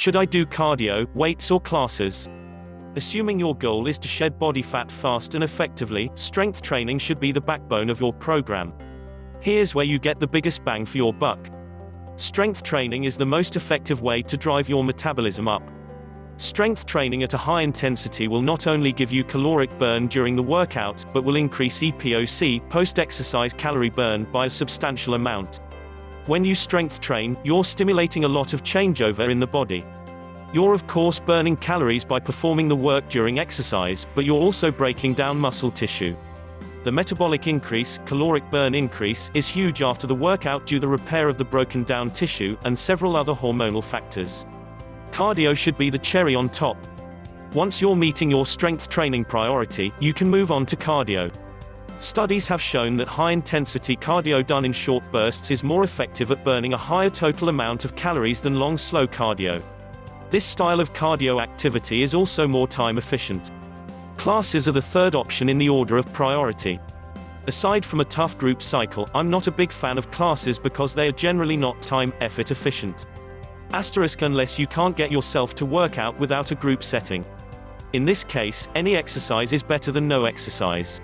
Should I do cardio, weights or classes? Assuming your goal is to shed body fat fast and effectively, strength training should be the backbone of your program. Here's where you get the biggest bang for your buck. Strength training is the most effective way to drive your metabolism up. Strength training at a high intensity will not only give you caloric burn during the workout, but will increase EPOC, post-exercise calorie burn, by a substantial amount. When you strength train, you're stimulating a lot of changeover in the body. You're of course burning calories by performing the work during exercise, but you're also breaking down muscle tissue. The metabolic increase, caloric burn increase, is huge after the workout due to the repair of the broken down tissue, and several other hormonal factors. Cardio should be the cherry on top. Once you're meeting your strength training priority, you can move on to cardio. Studies have shown that high-intensity cardio done in short bursts is more effective at burning a higher total amount of calories than long slow cardio. This style of cardio activity is also more time efficient. Classes are the third option in the order of priority. Aside from a tough group cycle, I'm not a big fan of classes because they are generally not time, effort efficient. Asterisk unless you can't get yourself to work out without a group setting. In this case, any exercise is better than no exercise.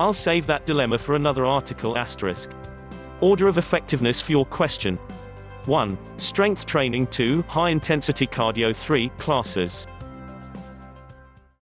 I'll save that dilemma for another article asterisk. Order of effectiveness for your question. 1. Strength training 2. High intensity cardio 3. Classes